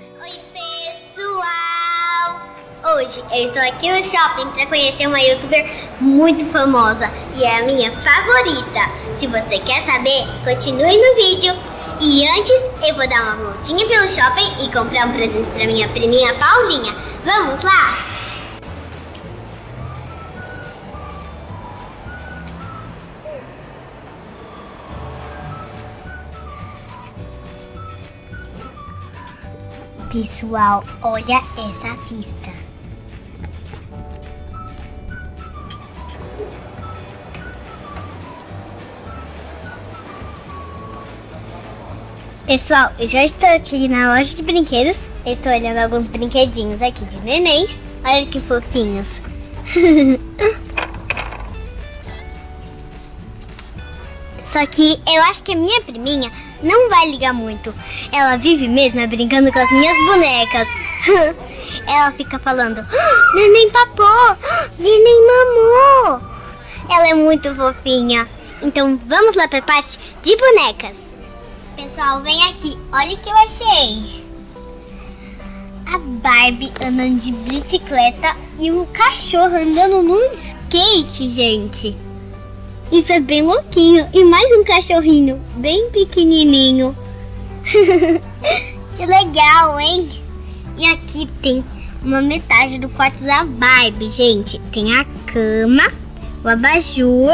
Oi, pessoal! Hoje eu estou aqui no shopping para conhecer uma youtuber muito famosa e é a minha favorita. Se você quer saber, continue no vídeo. E antes, eu vou dar uma voltinha pelo shopping e comprar um presente para minha priminha Paulinha. Vamos lá? Pessoal, olha essa vista. Pessoal, eu já estou aqui na loja de brinquedos. estou olhando alguns brinquedinhos aqui de nenéns. Olha que fofinhos. Só que eu acho que a minha priminha não vai ligar muito. Ela vive mesmo brincando com as minhas bonecas. Ela fica falando: ah, Neném papou! Ah, neném mamou! Ela é muito fofinha. Então vamos lá para a parte de bonecas. Pessoal, vem aqui. Olha o que eu achei. A Barbie andando de bicicleta e o cachorro andando no skate, gente. Isso é bem louquinho. E mais um cachorrinho, bem pequenininho. que legal, hein? E aqui tem uma metade do quarto da Barbie, gente. Tem a cama, o abajur.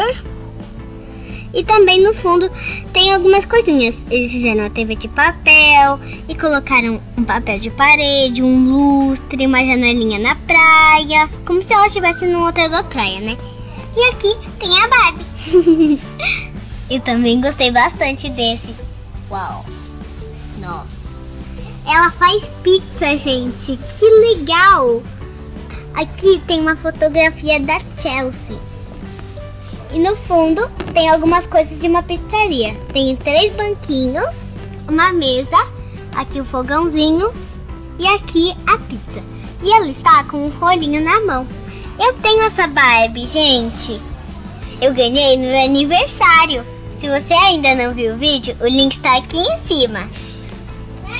E também no fundo tem algumas coisinhas. Eles fizeram a TV de papel e colocaram um papel de parede, um lustre, uma janelinha na praia. Como se ela estivesse no hotel da praia, né? E aqui tem a Barbie. Eu também gostei bastante desse. Uau. Nossa. Ela faz pizza, gente. Que legal. Aqui tem uma fotografia da Chelsea. E no fundo tem algumas coisas de uma pizzaria. Tem três banquinhos, uma mesa, aqui o fogãozinho e aqui a pizza. E ela está com um rolinho na mão. Eu tenho essa Barbie, gente. Eu ganhei no meu aniversário. Se você ainda não viu o vídeo, o link está aqui em cima.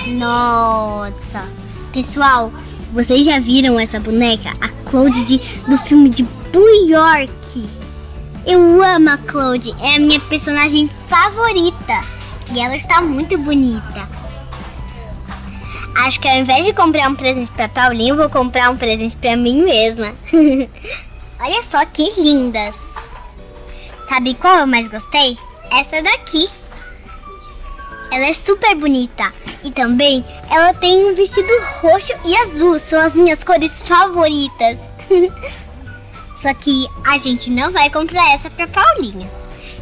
Nossa! Pessoal, vocês já viram essa boneca? A Claude de, do filme de York. Eu amo a Claude, é a minha personagem favorita. E ela está muito bonita. Acho que ao invés de comprar um presente para Paulinho, vou comprar um presente para mim mesma. Olha só que lindas. Sabe qual eu mais gostei? Essa daqui. Ela é super bonita. E também ela tem um vestido roxo e azul. São as minhas cores favoritas. Só que a gente não vai comprar essa pra Paulinha.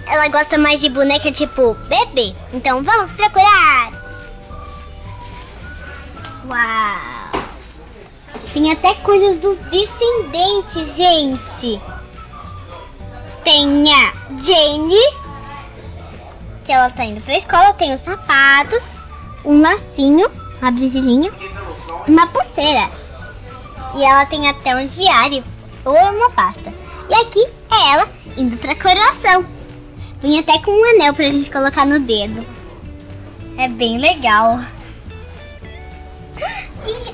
Ela gosta mais de boneca tipo bebê. Então vamos procurar. Uau! Tem até coisas dos descendentes, gente. Tem a Jane, que ela tá indo pra escola. Tem os sapatos, um lacinho, uma brisilinha, uma pulseira. E ela tem até um diário ou uma pasta. E aqui é ela indo pra coroação. Vem até com um anel pra gente colocar no dedo. É bem legal.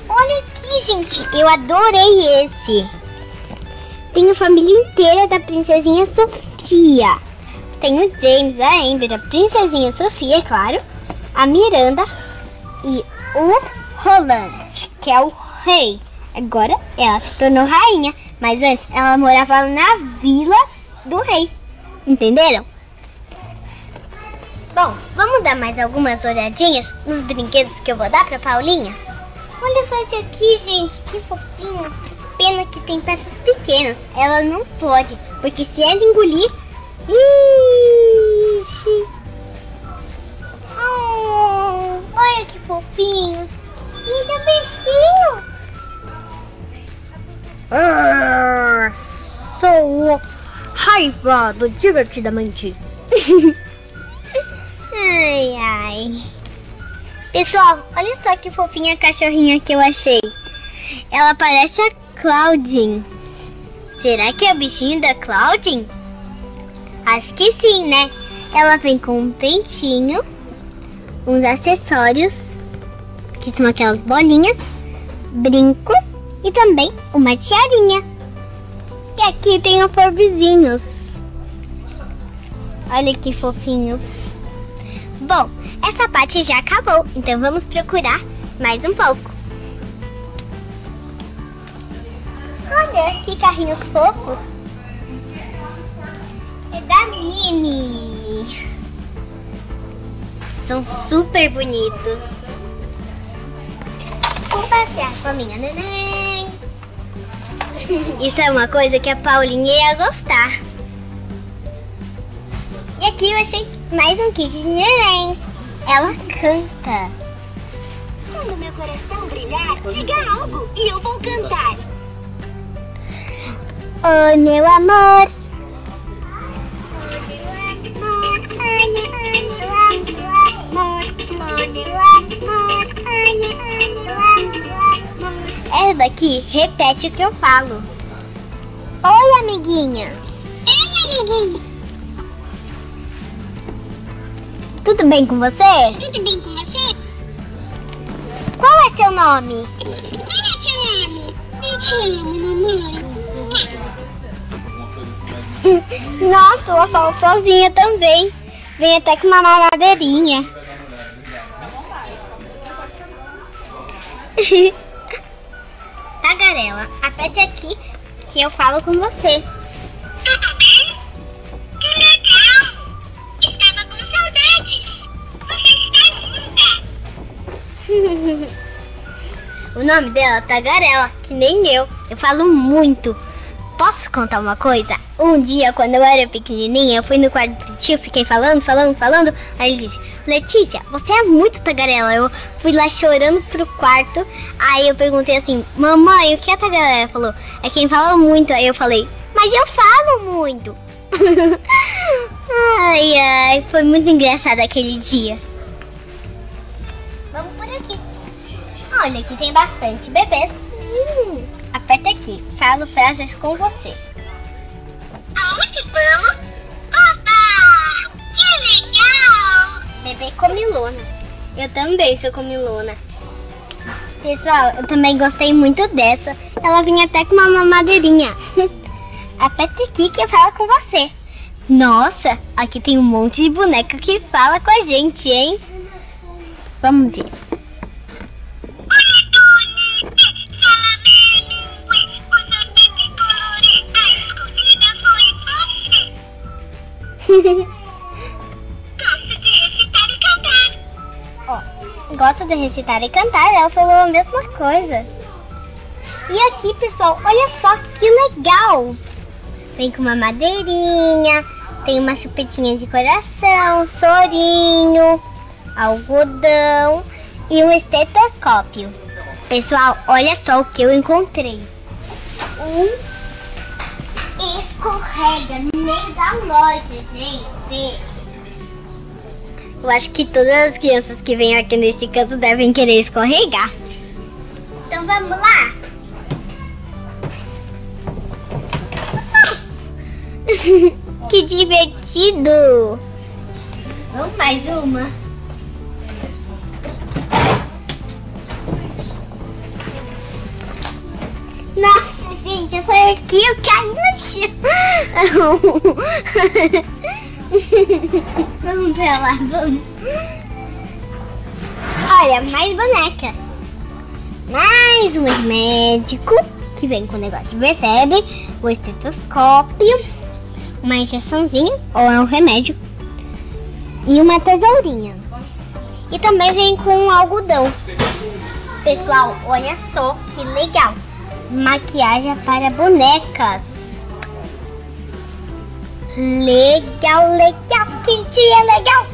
Olha aqui, gente. Eu adorei esse. Tem a família inteira da princesinha Sofia. Tem o James, a Amber, a princesinha Sofia, é claro. A Miranda e o Roland, que é o rei. Agora ela se tornou rainha, mas antes ela morava na vila do rei. Entenderam? Bom, vamos dar mais algumas olhadinhas nos brinquedos que eu vou dar pra Paulinha? Olha só esse aqui, gente, que fofinho. Pena que tem peças pequenas. Ela não pode, porque se ela engolir... Ixi. Oh, olha que fofinhos. Ele é beijinho. Ah, sou raivado divertidamente. Pessoal, olha só que fofinha cachorrinha que eu achei. Ela parece a Claudine. Será que é o bichinho da Claudine? Acho que sim, né? Ela vem com um pentinho, uns acessórios que são aquelas bolinhas, brincos e também uma tiarinha. E aqui tem os forbizinhos. Olha que fofinhos. Bom, essa parte já acabou, então vamos procurar mais um pouco. Olha que carrinhos fofos. É da Mini. São super bonitos. Vou passear com a minha neném. Isso é uma coisa que a Paulinha ia gostar. E aqui eu achei mais um kit de nenéns. Ela canta. Quando meu coração brilhar, diga algo e eu vou cantar. Oi, meu amor. Essa daqui repete o que eu falo. Oi, amiguinha. Ei, amiguinho, Tudo bem com você? tudo bem com você? Qual é seu nome? Qual é seu nome? Eu te amo, mamãe. Nossa, ela fala sozinha também. Vem até com uma mamadeirinha. Tagarela, aperte aqui que eu falo com você. O nome dela é Tagarela, que nem eu. Eu falo muito. Posso contar uma coisa? Um dia, quando eu era pequenininha, eu fui no quarto do tio, fiquei falando, falando, falando. Aí ele disse: Letícia, você é muito tagarela. Eu fui lá chorando pro quarto. Aí eu perguntei assim: Mamãe, o que é tagarela? Ela falou: É quem fala muito. Aí eu falei: Mas eu falo muito. ai, ai, foi muito engraçado aquele dia. Olha, aqui tem bastante bebês. Hum, aperta aqui. Falo frases com você. Aonde vamos? Opa! Que legal! Bebê comilona. Eu também sou comilona. Pessoal, eu também gostei muito dessa. Ela vinha até com uma mamadeirinha. Aperta aqui que eu falo com você. Nossa, aqui tem um monte de boneca que fala com a gente, hein? Vamos ver. De recitar e cantar, ela falou a mesma coisa. E aqui, pessoal, olha só que legal! Vem com uma madeirinha, tem uma chupetinha de coração, sorinho, algodão e um estetoscópio. Pessoal, olha só o que eu encontrei. Um escorrega no meio da loja, gente. Eu acho que todas as crianças que vêm aqui nesse canto devem querer escorregar. Então vamos lá? que divertido! Vamos mais uma? Nossa, gente, essa aqui eu caí no chão. vamos pra lá, vamos. Olha, mais bonecas. Mais de médico, que vem com o negócio de febre, o estetoscópio, uma injeçãozinha, ou é um remédio, e uma tesourinha. E também vem com um algodão. Pessoal, olha só que legal. Maquiagem para bonecas. Legal, legal, que dia legal!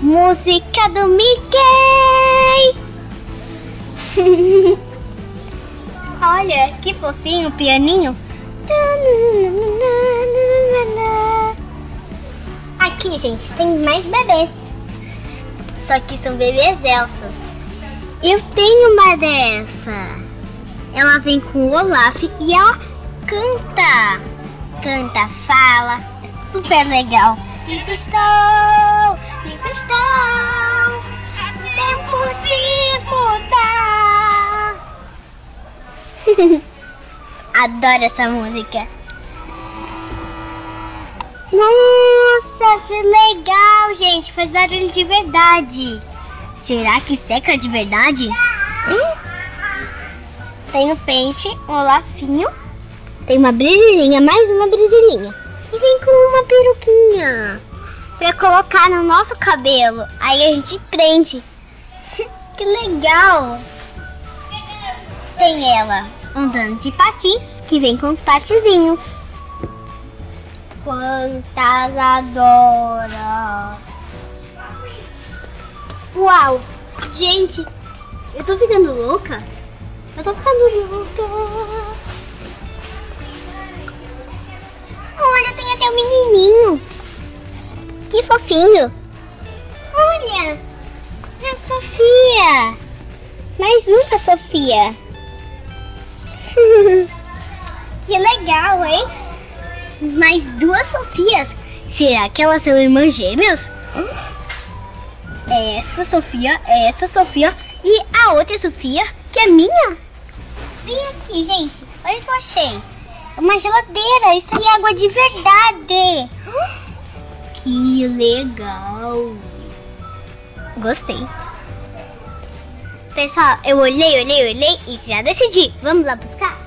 Música do Mickey! Olha, que fofinho o pianinho. Aqui, gente, tem mais bebês. Só que são bebês Elsas. Eu tenho uma dessa. Ela vem com o Olaf e ela canta. Canta, fala. Super legal. Livre estou, livre estou. Tempo de mudar. Adoro essa música. Nossa, que legal, gente. Faz barulho de verdade. Será que seca de verdade? Tem o pente, um lafinho. Tem uma brasilinha, mais uma brasilinha. E vem com uma peruquinha. Pra colocar no nosso cabelo. Aí a gente prende. que legal. Tem ela, dano de patins, que vem com os patizinhos. Quantas adora! Uau! Gente, eu tô ficando louca? Eu tô ficando louca! Olha, tem até um menininho! Que fofinho! Olha! É a Sofia! Mais uma Sofia! que legal, hein? Mais duas Sofias. Será que elas são irmãs gêmeas? Essa Sofia, essa Sofia e a outra Sofia, que é minha. Vem aqui, gente. Olha o que eu achei. Uma geladeira. Isso aí é água de verdade. Que legal. Gostei. Pessoal, eu olhei, olhei, olhei e já decidi. Vamos lá buscar?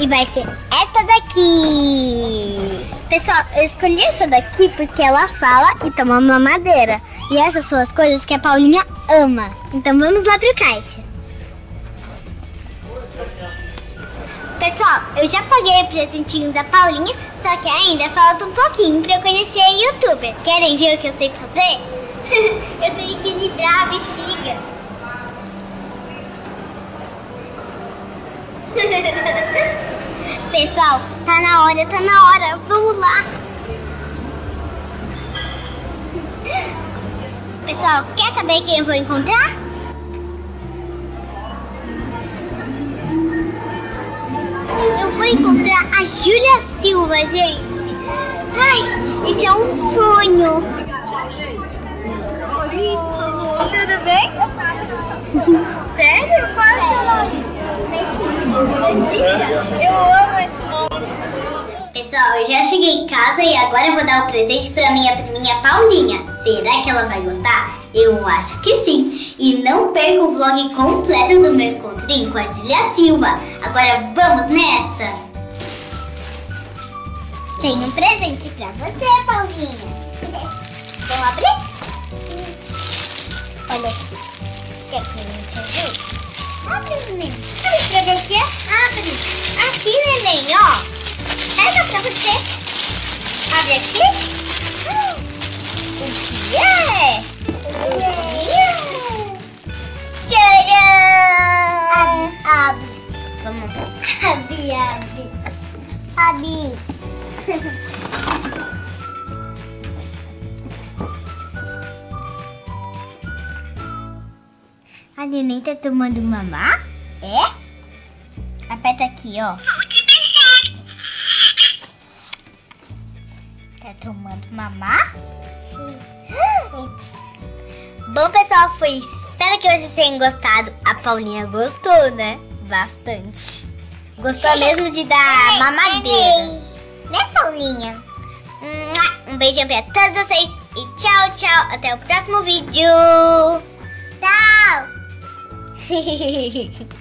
E vai ser esta daqui. Pessoal, eu escolhi essa daqui porque ela fala e toma uma madeira. E essas são as coisas que a Paulinha ama. Então vamos lá pro caixa. Pessoal, eu já paguei o presentinho da Paulinha, só que ainda falta um pouquinho pra eu conhecer a youtuber. Querem ver o que eu sei fazer? eu sei equilibrar a bexiga. Pessoal, tá na hora, tá na hora. Vamos lá. Pessoal, quer saber quem eu vou encontrar? Vou encontrar a Júlia Silva, gente. Ai, esse é um sonho. Tudo bem? Sério? Qual é o seu nome? Letícia? Eu amo esse nome. Pessoal, eu já cheguei em casa e agora eu vou dar um presente pra minha priminha Paulinha. Será que ela vai gostar? Eu acho que sim. E não perca o vlog completo do meu encontrinho com a Julia Silva. Agora vamos nessa! Tem um presente pra você, Paulinha. Vamos abrir? Olha aqui. Quer que eu te ajude? Abre, neném. Abre pra ver o que é? Abre. Aqui, neném, ó. Pega pra você. Abre aqui. Abre, abre. Abre. A neném tá tomando mamá? É? Aperta aqui, ó. Tá tomando mamá? Sim. Bom, pessoal, foi isso. Espero que vocês tenham gostado. A Paulinha gostou, né? Bastante. Gostou mesmo de dar mamadeira. Né, Paulinha? Um beijão pra todos vocês e tchau, tchau. Até o próximo vídeo. Tchau!